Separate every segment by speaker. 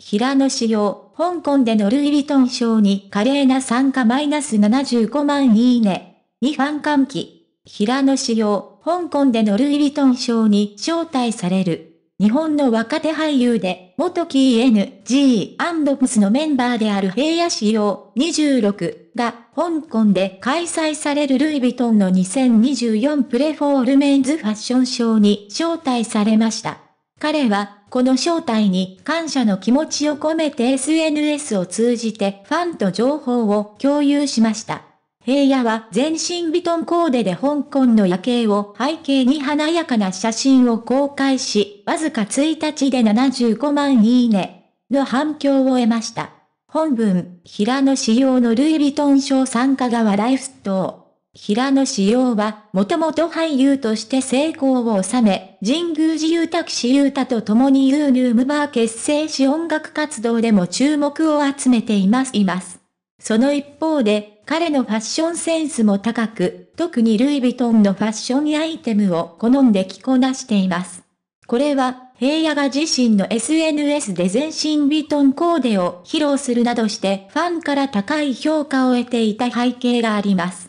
Speaker 1: 平野仕様、香港でのルイ・ヴィトンショーに華麗な参加マイナス75万いいね。にファン歓喜。平野仕様、香港でのルイ・ヴィトンショーに招待される。日本の若手俳優で、元 KNG&PS のメンバーである平野仕様26が、香港で開催されるルイ・ヴィトンの2024プレフォールメンズファッションショーに招待されました。彼は、この招待に感謝の気持ちを込めて SNS を通じてファンと情報を共有しました。平野は全身ビトンコーデで香港の夜景を背景に華やかな写真を公開し、わずか1日で75万いいねの反響を得ました。本文、平野仕様のルイ・ヴィトン賞参加が話題沸騰。平野志陽は、もともと俳優として成功を収め、神宮寺裕太氏裕太と共にユーニュームバー結成し音楽活動でも注目を集めていますいます。その一方で、彼のファッションセンスも高く、特にルイ・ヴィトンのファッションアイテムを好んで着こなしています。これは、平野が自身の SNS で全身ヴィトンコーデを披露するなどしてファンから高い評価を得ていた背景があります。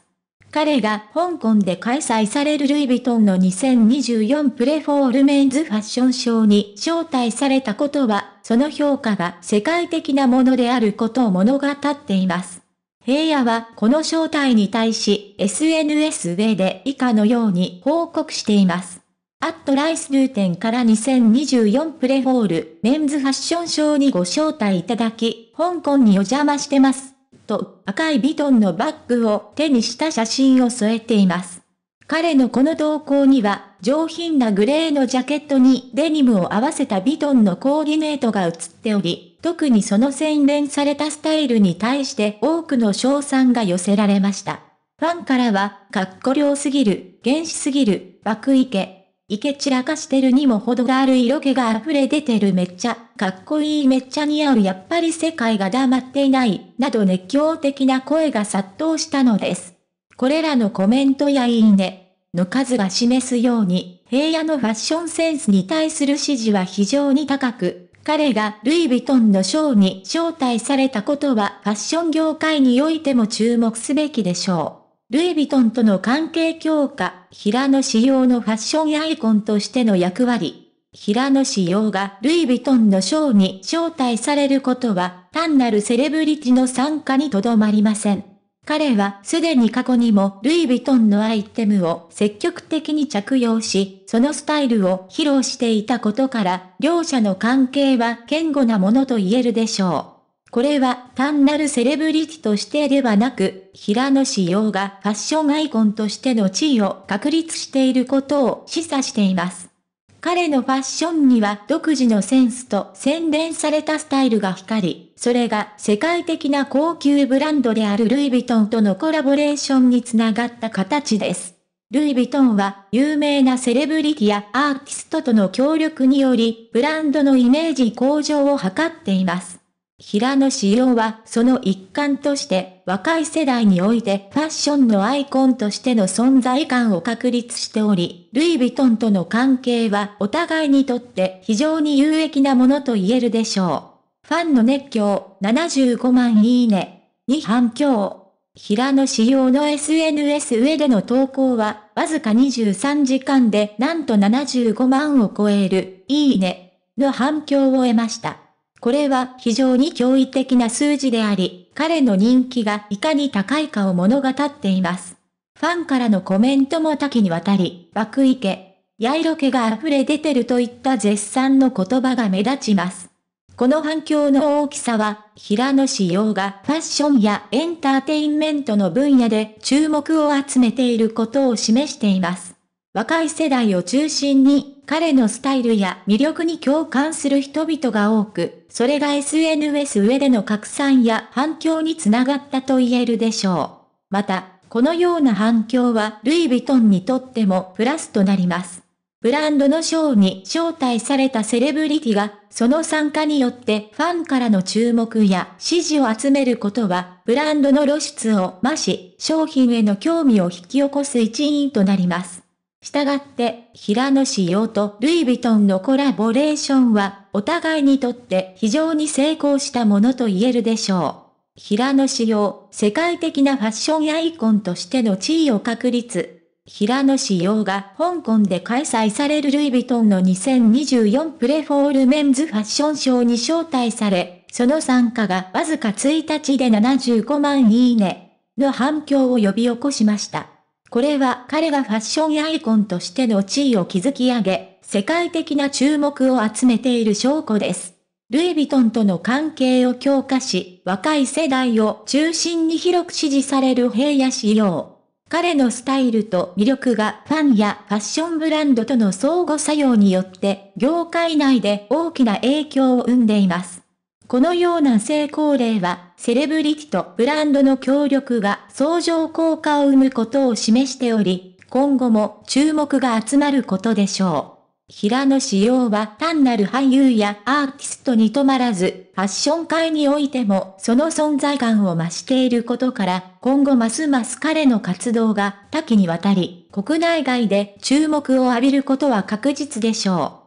Speaker 1: 彼が香港で開催されるルイ・ヴィトンの2024プレフォールメンズファッションショーに招待されたことは、その評価が世界的なものであることを物語っています。平野はこの招待に対し SNS 上で以下のように報告しています。アットライスルーテンから2024プレフォールメンズファッションショーにご招待いただき、香港にお邪魔してます。と赤いビトンのバッグを手にした写真を添えています。彼のこの投稿には、上品なグレーのジャケットにデニムを合わせたビトンのコーディネートが写っており、特にその洗練されたスタイルに対して多くの賞賛が寄せられました。ファンからは、かっこよすぎる、原始すぎる、爆池、散らかしてるにも程がある色気が溢れ出てるめっちゃ、かっこいいめっちゃ似合うやっぱり世界が黙っていない、など熱狂的な声が殺到したのです。これらのコメントやいいね、の数が示すように、平野のファッションセンスに対する支持は非常に高く、彼がルイ・ヴィトンのショーに招待されたことはファッション業界においても注目すべきでしょう。ルイ・ヴィトンとの関係強化、平野仕様のファッションアイコンとしての役割。平野仕様がルイ・ヴィトンのショーに招待されることは、単なるセレブリティの参加にとどまりません。彼はすでに過去にもルイ・ヴィトンのアイテムを積極的に着用し、そのスタイルを披露していたことから、両者の関係は堅固なものと言えるでしょう。これは単なるセレブリティとしてではなく、平野志陽がファッションアイコンとしての地位を確立していることを示唆しています。彼のファッションには独自のセンスと洗練されたスタイルが光り、それが世界的な高級ブランドであるルイ・ヴィトンとのコラボレーションにつながった形です。ルイ・ヴィトンは有名なセレブリティやアーティストとの協力により、ブランドのイメージ向上を図っています。平野仕様はその一環として若い世代においてファッションのアイコンとしての存在感を確立しており、ルイ・ヴィトンとの関係はお互いにとって非常に有益なものと言えるでしょう。ファンの熱狂75万いいねに反響。平野仕様の SNS 上での投稿はわずか23時間でなんと75万を超えるいいねの反響を得ました。これは非常に驚異的な数字であり、彼の人気がいかに高いかを物語っています。ファンからのコメントも多岐にわたり、爆池、や色気が溢れ出てるといった絶賛の言葉が目立ちます。この反響の大きさは、平野志陽がファッションやエンターテインメントの分野で注目を集めていることを示しています。若い世代を中心に彼のスタイルや魅力に共感する人々が多く、それが SNS 上での拡散や反響につながったと言えるでしょう。また、このような反響はルイ・ヴィトンにとってもプラスとなります。ブランドのショーに招待されたセレブリティが、その参加によってファンからの注目や支持を集めることは、ブランドの露出を増し、商品への興味を引き起こす一因となります。したがって、平野仕様とルイ・ヴィトンのコラボレーションは、お互いにとって非常に成功したものと言えるでしょう。平野仕様、世界的なファッションアイコンとしての地位を確立。平野仕様が香港で開催されるルイ・ヴィトンの2024プレフォールメンズファッションショーに招待され、その参加がわずか1日で75万いいねの反響を呼び起こしました。これは彼がファッションアイコンとしての地位を築き上げ、世界的な注目を集めている証拠です。ルイ・ヴィトンとの関係を強化し、若い世代を中心に広く支持される平野仕様。彼のスタイルと魅力がファンやファッションブランドとの相互作用によって業界内で大きな影響を生んでいます。このような成功例は、セレブリティとブランドの協力が相乗効果を生むことを示しており、今後も注目が集まることでしょう。平野仕様は単なる俳優やアーティストに止まらず、ファッション界においてもその存在感を増していることから、今後ますます彼の活動が多岐にわたり、国内外で注目を浴びることは確実でしょう。